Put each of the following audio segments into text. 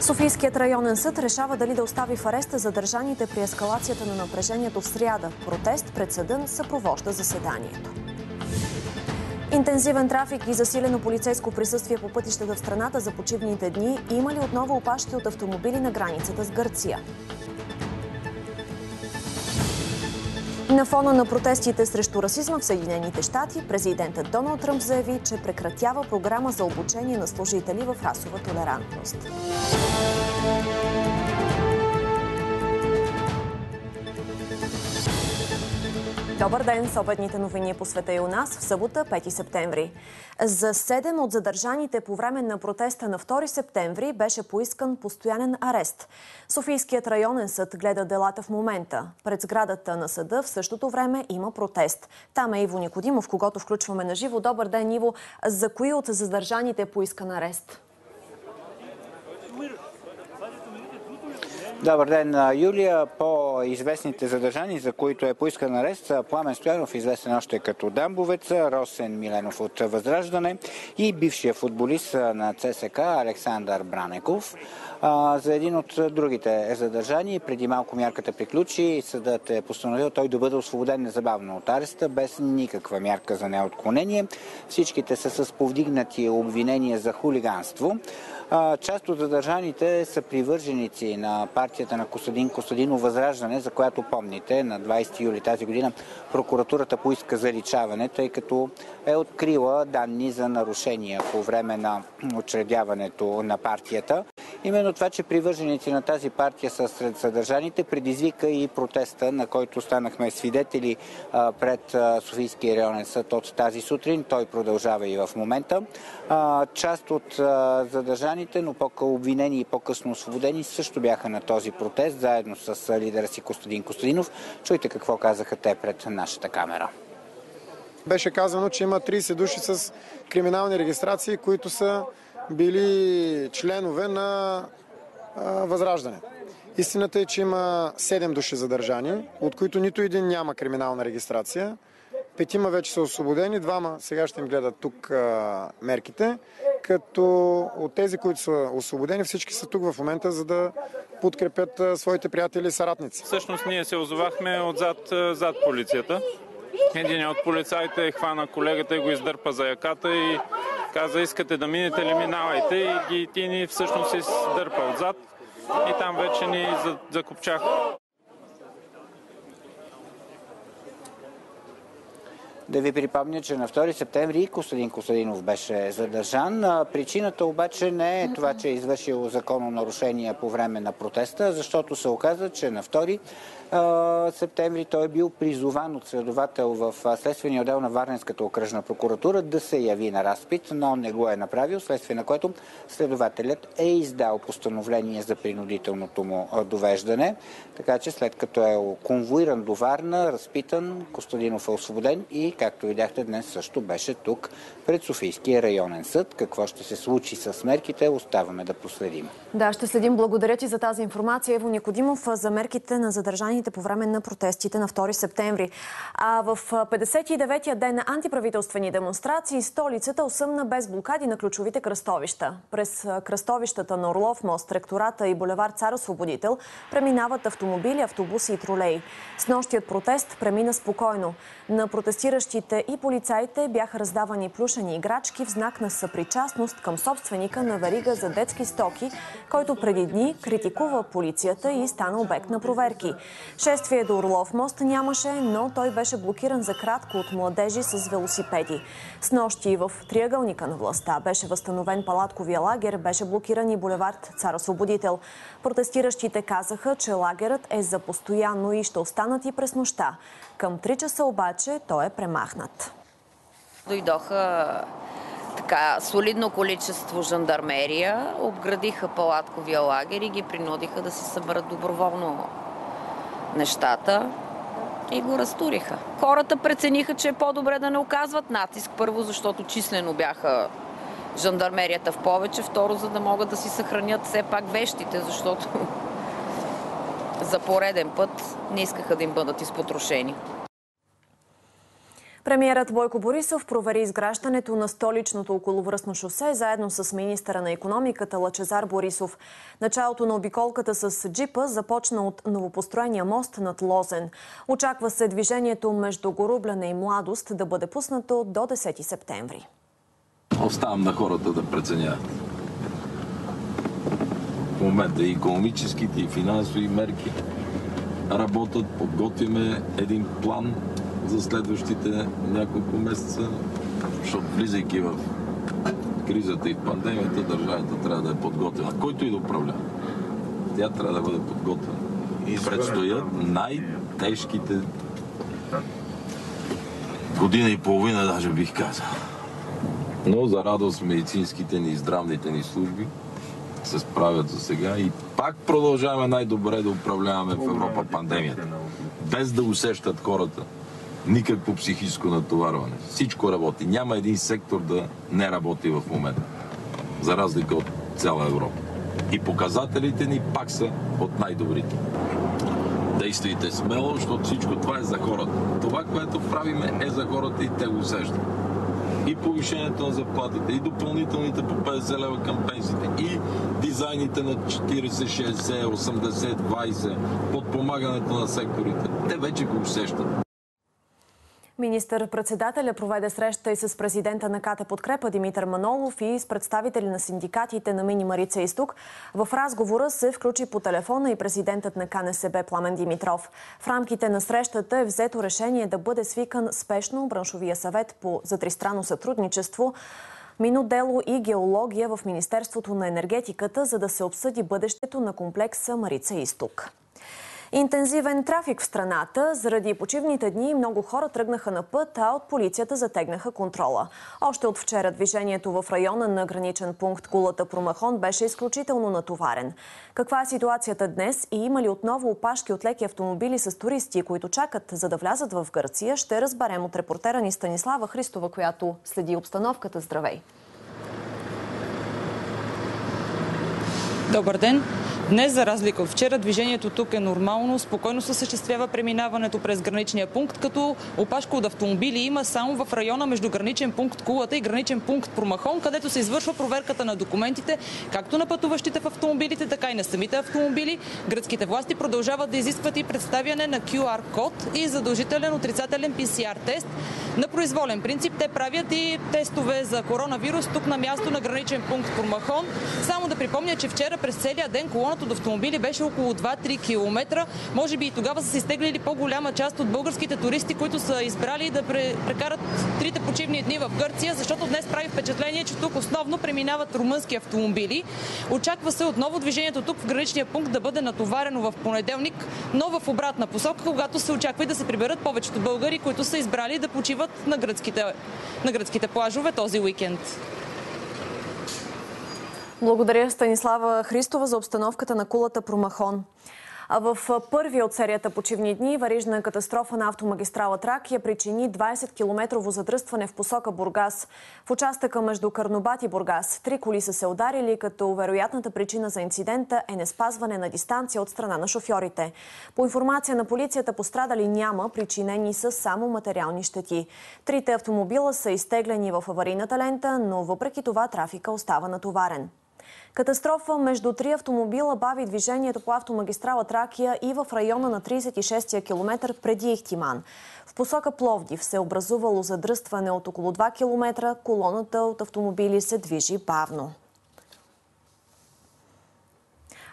Софийският районен съд решава дали да остави в ареста задържаните при ескалацията на напрежението в сряда. Протест пред съда съпровожда заседанието. Интензивен трафик и засилено полицейско присъствие по пътищата в страната за почивните дни има ли отново опащи от автомобили на границата с Гърция? На фона на протестите срещу расизма в Съединените щати, президентът Доналд Тръмп заяви, че прекратява програма за обучение на служители в расова толерантност. Добър ден с новини по света и у нас в събота 5 септември. За седем от задържаните по време на протеста на 2 септември беше поискан постоянен арест. Софийският районен съд гледа делата в момента. Пред сградата на съда в същото време има протест. Там е Иво Никодимов, когато включваме на живо. Добър ден, Иво. За кои от задържаните поискан арест? Добър ден, Юлия. По-известните задържани, за които е поискан арест, Пламен Стоянов, известен още като Дамбовец, Росен Миленов от Възраждане и бившия футболист на ЦСК Александър Бранеков. За един от другите е задържани, преди малко мярката приключи, съдът е постановил той да бъде освободен незабавно от ареста, без никаква мярка за неотклонение. Всичките са с повдигнати обвинения за хулиганство. Част от задържаните са привърженици на партията на Костадин Костадинов Възраждане, за която помните, на 20 юли тази година прокуратурата поиска заличаване, тъй като е открила данни за нарушения по време на учредяването на партията. Именно това, че привърженици на тази партия са сред съдържаните, предизвика и протеста, на който станахме свидетели пред Софийския районен съд от тази сутрин. Той продължава и в момента. Част от задържаните, но по-обвинени и по-късно освободени, също бяха на този протест, заедно с лидера си Костадин Костадинов. Чуйте какво казаха те пред нашата камера. Беше казано, че има 30 души с криминални регистрации, които са били членове на Възраждане. Истината е, че има 7 души задържани, от които нито един няма криминална регистрация. Петима вече са освободени, двама сега ще им гледат тук а, мерките, като от тези, които са освободени, всички са тук в момента, за да подкрепят своите приятели и съратници. Всъщност ние се озовахме отзад зад полицията. Един от полицаите хвана колегата и го издърпа за яката и каза, искате да минете ли, минавайте. И ги ти ни всъщност се дърпа отзад и там вече ни закопчаха. Да ви припомня, че на 2 септември Костадин Костадинов беше задържан. Причината обаче не е това, че е извършил законно нарушение по време на протеста, защото се оказа, че на 2 септември той е бил призован от следовател в Следствения отдел на Варненската окръжна прокуратура да се яви на разпит, но не го е направил, следствие на което следователят е издал постановление за принудителното му довеждане. Така че след като е конвоиран до Варна, разпитан, Костадинов е освободен и, както видяхте днес, също беше тук пред Софийския районен съд. Какво ще се случи с мерките, оставаме да проследим. Да, ще следим. Благодаря ти за тази информация, Ево Никодимов, за мерките на задържани гражданите по време на протестите на 2 септември. А в 59-я ден на антиправителствени демонстрации столицата осъмна без блокади на ключовите кръстовища. През кръстовищата на Орлов мост, ректората и булевар Цар Освободител преминават автомобили, автобуси и тролеи. С нощият протест премина спокойно. На протестиращите и полицаите бяха раздавани плюшени играчки в знак на съпричастност към собственика на верига за детски стоки, който преди дни критикува полицията и стана обект на проверки. Шествие до Орлов мост нямаше, но той беше блокиран за кратко от младежи с велосипеди. С нощи в триъгълника на властта беше възстановен палатковия лагер, беше блокиран и булевард Цар Освободител. Протестиращите казаха, че лагерът е за постоянно и ще останат и през нощта. Към 3 часа обаче той е премахнат. Дойдоха така солидно количество жандармерия, обградиха палатковия лагер и ги принудиха да се съберат доброволно нещата и го разтуриха. Хората прецениха, че е по-добре да не оказват натиск. Първо, защото числено бяха жандармерията в повече. Второ, за да могат да си съхранят все пак вещите, защото за пореден път не искаха да им бъдат изпотрошени. Премиерът Бойко Борисов провери изграждането на столичното околовръстно шосе заедно с министъра на економиката Лачезар Борисов. Началото на обиколката с джипа започна от новопостроения мост над Лозен. Очаква се движението между Горубляне и Младост да бъде пуснато до 10 септември. Оставам на хората да преценяват. В момента и економическите и финансови мерки работят, подготвяме един план за следващите няколко месеца, защото влизайки в кризата и в пандемията, държавата трябва да е подготвена. Който и да управлява. Тя трябва да бъде подготвена. Предстоят най-тежките година и половина, даже бих казал. Но за радост медицинските ни и здравните ни служби се справят за сега и пак продължаваме най-добре да управляваме в Европа пандемията. Без да усещат хората никакво психическо натоварване. Всичко работи. Няма един сектор да не работи в момента. За разлика от цяла Европа. И показателите ни пак са от най-добрите. Действайте смело, защото всичко това е за хората. Това, което правиме е за хората и те го усещат. И повишението на заплатите, и допълнителните по 50 лева към пенсиите, и дизайните на 40, 60, 80, 20, подпомагането на секторите. Те вече го усещат. Министър-председателя проведе среща и с президента на КТ Подкрепа Димитър Манолов и с представители на синдикатите на Мини Марица Изток. В разговора се включи по телефона и президентът на КНСБ Пламен Димитров. В рамките на срещата е взето решение да бъде свикан спешно браншовия съвет по за тристранно сътрудничество минодело и геология в Министерството на енергетиката, за да се обсъди бъдещето на комплекса Марица Изток. Интензивен трафик в страната. Заради почивните дни много хора тръгнаха на път, а от полицията затегнаха контрола. Още от вчера движението в района на граничен пункт Кулата Промахон беше изключително натоварен. Каква е ситуацията днес и има ли отново опашки от леки автомобили с туристи, които чакат за да влязат в Гърция, ще разберем от репортера ни Станислава Христова, която следи обстановката. Здравей! Добър ден! Днес, за разлика от вчера, движението тук е нормално, спокойно се осъществява преминаването през граничния пункт, като опашка от автомобили има само в района между граничен пункт Кулата и граничен пункт Промахон, където се извършва проверката на документите, както на пътуващите в автомобилите, така и на самите автомобили. Гръцките власти продължават да изискват и представяне на QR код и задължителен отрицателен PCR тест. На произволен принцип те правят и тестове за коронавирус тук на място на граничен пункт Промахон. Само да припомня, че вчера през целия ден колоната от автомобили беше около 2-3 км. Може би и тогава са се изтеглили по-голяма част от българските туристи, които са избрали да прекарат трите почивни дни в Гърция, защото днес прави впечатление, че тук основно преминават румънски автомобили. Очаква се отново движението тук в граничния пункт да бъде натоварено в понеделник, но в обратна посока, когато се очаква и да се приберат повечето българи, които са избрали да почиват на гръцките, на гръцките плажове този уикенд. Благодаря Станислава Христова за обстановката на кулата Промахон. А в първия от серията почивни дни варижна катастрофа на автомагистрала Тракия причини 20-километрово задръстване в посока Бургас. В участъка между Карнобат и Бургас три коли са се ударили, като вероятната причина за инцидента е неспазване на дистанция от страна на шофьорите. По информация на полицията пострадали няма, причинени са само материални щети. Трите автомобила са изтеглени в аварийната лента, но въпреки това трафика остава натоварен. Катастрофа между три автомобила бави движението по автомагистрала Тракия и в района на 36-я километр преди Ихтиман. В посока Пловдив се е образувало задръстване от около 2 км. Колоната от автомобили се движи бавно.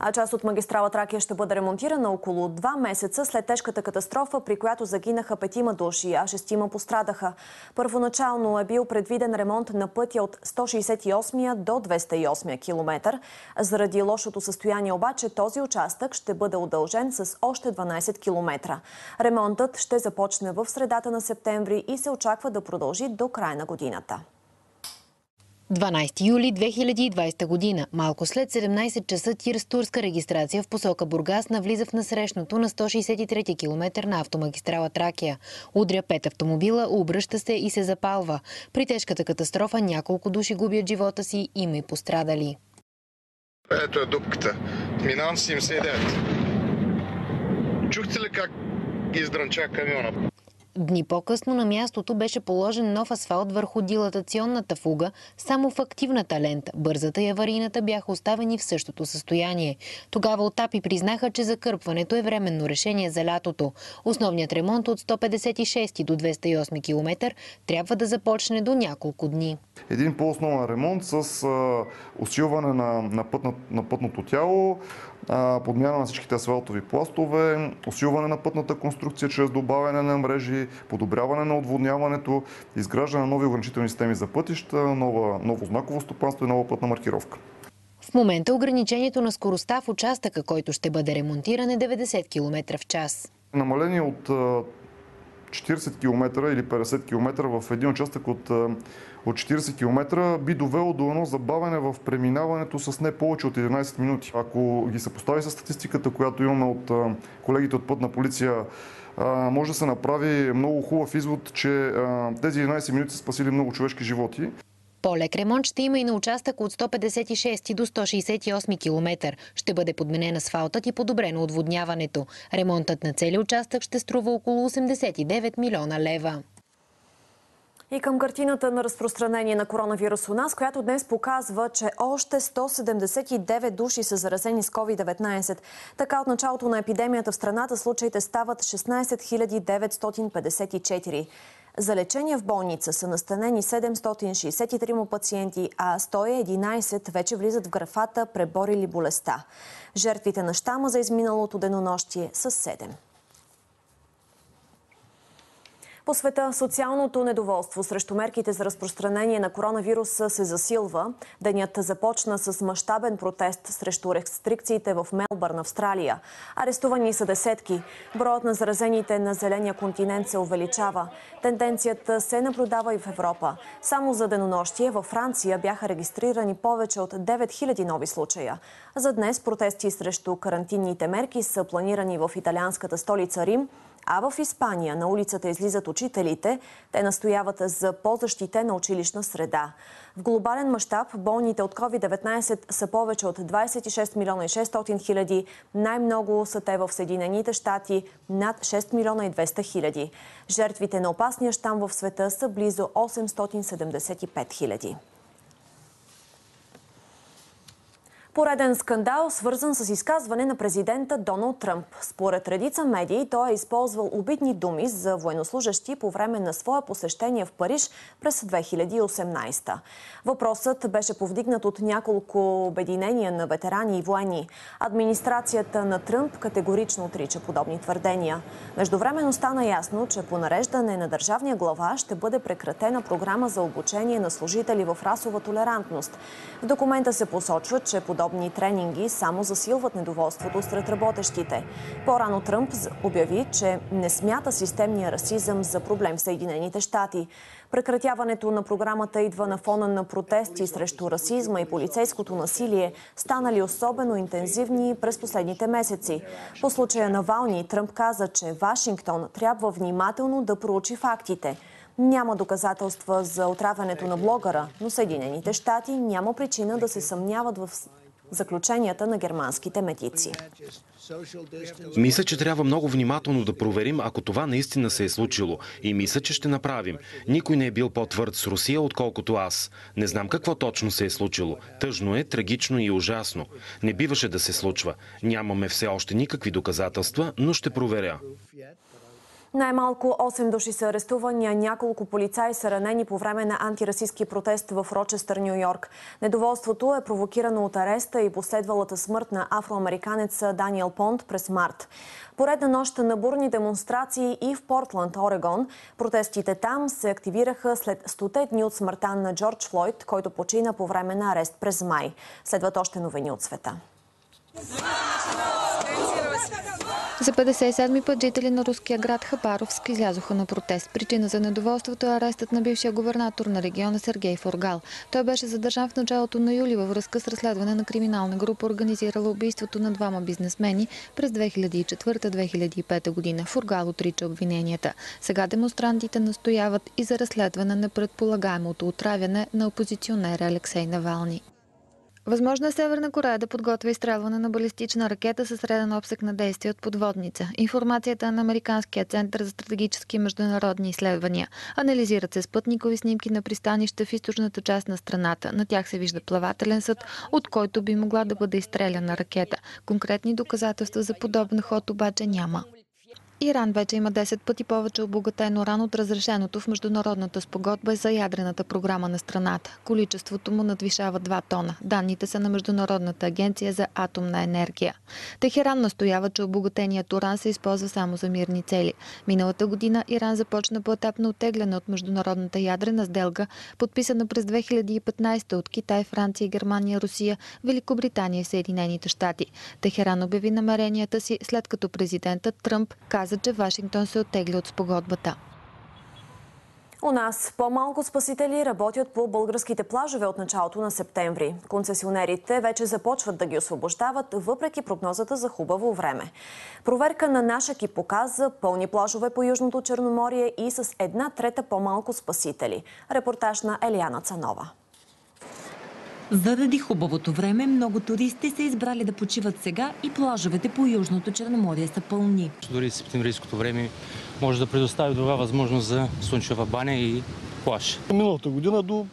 А част от магистрала Тракия ще бъде ремонтирана около два месеца след тежката катастрофа, при която загинаха петима души, а шестима пострадаха. Първоначално е бил предвиден ремонт на пътя от 168 до 208 км. Заради лошото състояние обаче този участък ще бъде удължен с още 12 км. Ремонтът ще започне в средата на септември и се очаква да продължи до края на годината. 12 юли 2020 година. Малко след 17 часа тир с турска регистрация в посока Бургас навлиза в насрещното на 163 км на автомагистрала Тракия. Удря пет автомобила, обръща се и се запалва. При тежката катастрофа няколко души губят живота си, има и пострадали. Ето е дупката. Минавам 79. Чухте ли как издрънча камиона? Дни по-късно на мястото беше положен нов асфалт върху дилатационната фуга, само в активната лента. Бързата и аварийната бяха оставени в същото състояние. Тогава от АПИ признаха, че закърпването е временно решение за лятото. Основният ремонт от 156 до 208 км трябва да започне до няколко дни. Един по-основен ремонт с усилване на, на, пътна, на пътното тяло, подмяна на всичките асфалтови пластове, усилване на пътната конструкция чрез добавяне на мрежи, подобряване на отводняването, изграждане на нови ограничителни системи за пътища, нова, ново знаково стопанство и нова пътна маркировка. В момента ограничението на скоростта в участъка, който ще бъде ремонтиран е 90 км в час. Намаление от 40 км или 50 км в един участък от от 40 км би довело до едно забавяне в преминаването с не повече от 11 минути. Ако ги съпостави с статистиката, която имаме от колегите от пътна полиция, може да се направи много хубав извод, че тези 11 минути са спасили много човешки животи. По-лек ремонт ще има и на участък от 156 до 168 км. Ще бъде подменен асфалтът и подобрено отводняването. Ремонтът на цели участък ще струва около 89 милиона лева. И към картината на разпространение на коронавирус у нас, която днес показва, че още 179 души са заразени с COVID-19. Така от началото на епидемията в страната случаите стават 16 954. За лечение в болница са настанени 763 пациенти, а 111 вече влизат в графата преборили болестта. Жертвите на щама за изминалото денонощие са 7. По света социалното недоволство срещу мерките за разпространение на коронавируса се засилва. Денят започна с мащабен протест срещу рестрикциите в Мелбърн, Австралия. Арестувани са десетки. Броят на заразените на зеления континент се увеличава. Тенденцията се наблюдава и в Европа. Само за денонощие във Франция бяха регистрирани повече от 9000 нови случая. За днес протести срещу карантинните мерки са планирани в италианската столица Рим, а в Испания на улицата излизат учителите. Те настояват за по-защитена училищна среда. В глобален мащаб болните от COVID-19 са повече от 26 милиона и 600 хиляди. Най-много са те в Съединените щати – над 6 милиона и 200 хиляди. Жертвите на опасния щам в света са близо 875 хиляди. Пореден скандал, свързан с изказване на президента Доналд Тръмп. Според редица медии, той е използвал обидни думи за военнослужащи по време на своя посещение в Париж през 2018. Въпросът беше повдигнат от няколко обединения на ветерани и военни. Администрацията на Тръмп категорично отрича подобни твърдения. Междувременно стана ясно, че по нареждане на държавния глава ще бъде прекратена програма за обучение на служители в расова толерантност. В документа се посочва, че подобни подобни тренинги само засилват недоволството сред работещите. По-рано Тръмп обяви, че не смята системния расизъм за проблем в Съединените щати. Прекратяването на програмата идва на фона на протести срещу расизма и полицейското насилие, станали особено интензивни през последните месеци. По случая на Вални, Тръмп каза, че Вашингтон трябва внимателно да проучи фактите. Няма доказателства за отравянето на блогъра, но Съединените щати няма причина да се съмняват в заключенията на германските медици. Мисля, че трябва много внимателно да проверим, ако това наистина се е случило. И мисля, че ще направим. Никой не е бил по-твърд с Русия, отколкото аз. Не знам какво точно се е случило. Тъжно е, трагично и ужасно. Не биваше да се случва. Нямаме все още никакви доказателства, но ще проверя. Най-малко 8 души са арестувани, а няколко полицаи са ранени по време на антирасистски протест в Рочестър, Нью Йорк. Недоволството е провокирано от ареста и последвалата смърт на афроамериканеца Даниел Понт през март. Поредна нощ на бурни демонстрации и в Портланд, Орегон. Протестите там се активираха след 100 дни от смъртта на Джордж Флойд, който почина по време на арест през май. Следват още новини от света. За 57-ми път жители на руския град Хабаровск излязоха на протест. Причина за недоволството е арестът на бившия губернатор на региона Сергей Форгал. Той беше задържан в началото на юли във връзка с разследване на криминална група, организирала убийството на двама бизнесмени през 2004-2005 година. Форгал отрича обвиненията. Сега демонстрантите настояват и за разследване на предполагаемото отравяне на опозиционера Алексей Навални. Възможно е Северна Корея да подготвя изстрелване на балистична ракета със среден обсек на действие от подводница. Информацията е на Американския център за стратегически и международни изследвания. Анализират се спътникови снимки на пристанища в източната част на страната. На тях се вижда плавателен съд, от който би могла да бъде изстреляна ракета. Конкретни доказателства за подобен ход обаче няма. Иран вече има 10 пъти повече обогатен уран от разрешеното в международната спогодба за ядрената програма на страната. Количеството му надвишава 2 тона. Данните са на Международната агенция за атомна енергия. Техеран настоява, че обогатеният уран се използва само за мирни цели. Миналата година Иран започна по етап на оттегляне от международната ядрена сделка, подписана през 2015 от Китай, Франция, Германия, Русия, Великобритания и Съединените щати. Техеран обяви намеренията си след като президентът Тръмп каза, каза, че Вашингтон се оттегля от спогодбата. У нас по-малко спасители работят по българските плажове от началото на септември. Концесионерите вече започват да ги освобождават, въпреки прогнозата за хубаво време. Проверка на наша ки показа пълни плажове по Южното Черноморие и с една трета по-малко спасители. Репортаж на Елиана Цанова. Заради хубавото време, много туристи са избрали да почиват сега и плажовете по Южното Черноморие са пълни. Дори септемврийското време може да предостави добра възможност за слънчева баня и плаж. Миналата година до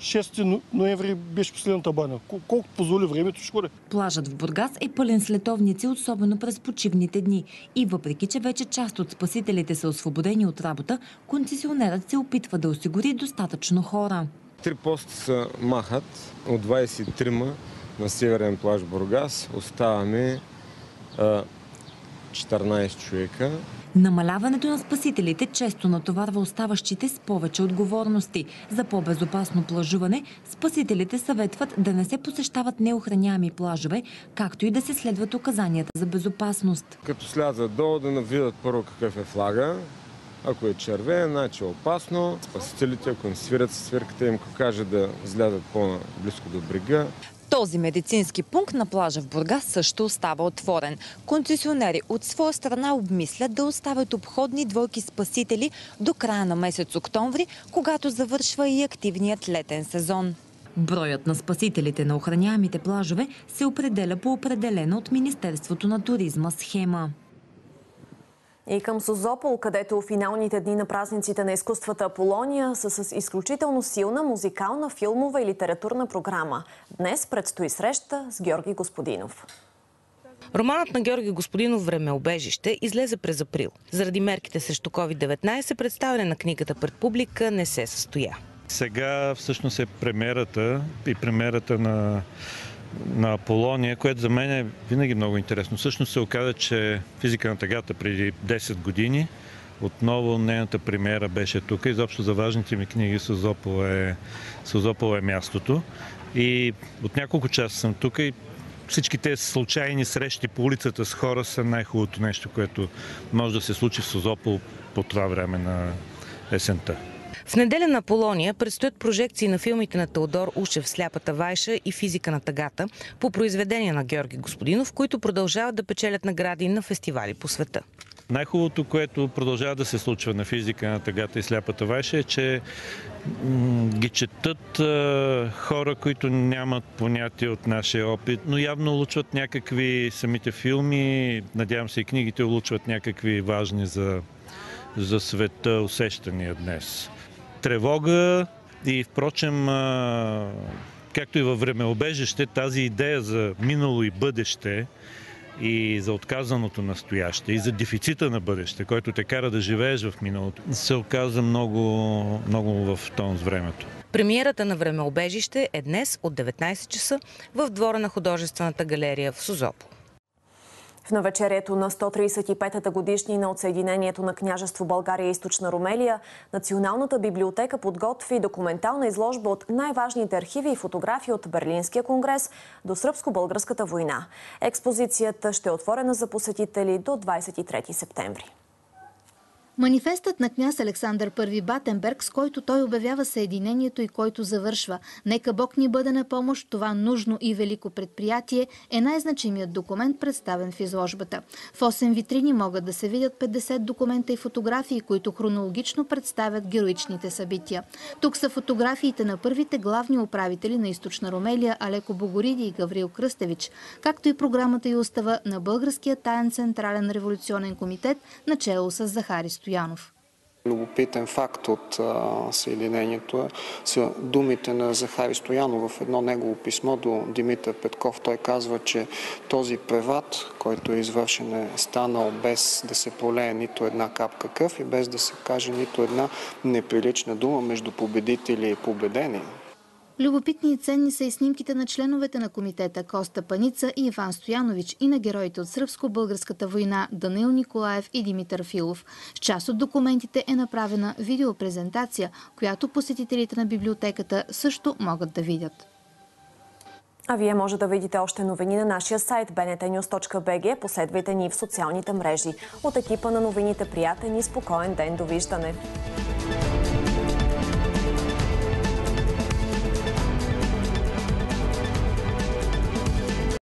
6 ноември беше последната баня. Колко позволи времето, ще ходи. Плажът в Бургас е пълен слетовници, особено през почивните дни. И въпреки, че вече част от спасителите са освободени от работа, концесионерът се опитва да осигури достатъчно хора. Три поста се махат от 23 на северен плаж Бургас. Оставаме а, 14 човека. Намаляването на спасителите често натоварва оставащите с повече отговорности. За по-безопасно плажуване, спасителите съветват да не се посещават неохраняеми плажове, както и да се следват указанията за безопасност. Като слязат долу да навидат първо какъв е флага, ако е червен, значи е опасно. Спасителите, ако не свирят с свирката, им каже да излязат по-близко до брега. Този медицински пункт на плажа в Бургас също остава отворен. Концесионери от своя страна обмислят да оставят обходни двойки спасители до края на месец октомври, когато завършва и активният летен сезон. Броят на спасителите на охраняемите плажове се определя по определена от Министерството на туризма схема. И към Созопол, където финалните дни на празниците на изкуствата Аполония са с изключително силна музикална, филмова и литературна програма. Днес предстои среща с Георги Господинов. Романът на Георги Господинов «Времеобежище» излезе през април. Заради мерките срещу COVID-19 представяне на книгата пред публика не се състоя. Сега всъщност е премерата и премерата на на Аполония, което за мен е винаги много интересно. Всъщност се оказа, че физика на тъгата преди 10 години отново нейната премиера беше тук. Изобщо за важните ми книги Созопол е, Созопол е мястото. И от няколко часа съм тук и всички тези случайни срещи по улицата с хора са най-хубавото нещо, което може да се случи в Созопол по това време на есента. В неделя на Полония предстоят прожекции на филмите на Теодор Ушев «Сляпата вайша» и «Физика на тъгата» по произведения на Георги Господинов, които продължават да печелят награди на фестивали по света. Най-хубавото, което продължава да се случва на физика на тъгата и сляпата вайша е, че ги четат хора, които нямат понятие от нашия опит, но явно улучват някакви самите филми, надявам се и книгите улучват някакви важни за, за света усещания днес тревога и впрочем, както и във времеобежище, тази идея за минало и бъдеще и за отказаното настояще и за дефицита на бъдеще, който те кара да живееш в миналото, се оказа много, много в тон с времето. Премиерата на Времеобежище е днес от 19 часа в двора на художествената галерия в Созопол. В навечерието на 135-та годишнина от Съединението на княжество България и Източна Румелия, Националната библиотека подготви документална изложба от най-важните архиви и фотографии от Берлинския конгрес до Сръбско-българската война. Експозицията ще е отворена за посетители до 23 септември. Манифестът на княз Александър I Батенберг, с който той обявява съединението и който завършва «Нека Бог ни бъде на помощ, това нужно и велико предприятие» е най-значимият документ, представен в изложбата. В 8 витрини могат да се видят 50 документа и фотографии, които хронологично представят героичните събития. Тук са фотографиите на първите главни управители на Източна Ромелия Алеко Богориди и Гаврил Кръстевич, както и програмата и устава на Българския таен централен революционен комитет, начало с Захари Стоянов. Любопитен факт от съединението са думите на Захари Стоянов в едно негово писмо до Димитър Петков. Той казва, че този преврат, който е извършен, е станал без да се пролее нито една капка кръв и без да се каже нито една неприлична дума между победители и победени. Любопитни и ценни са и снимките на членовете на комитета Коста Паница и Иван Стоянович и на героите от Сръбско-българската война Данил Николаев и Димитър Филов. С част от документите е направена видеопрезентация, която посетителите на библиотеката също могат да видят. А вие може да видите още новини на нашия сайт bntnews.bg. Последвайте ни в социалните мрежи. От екипа на новините приятен и спокоен ден. Довиждане!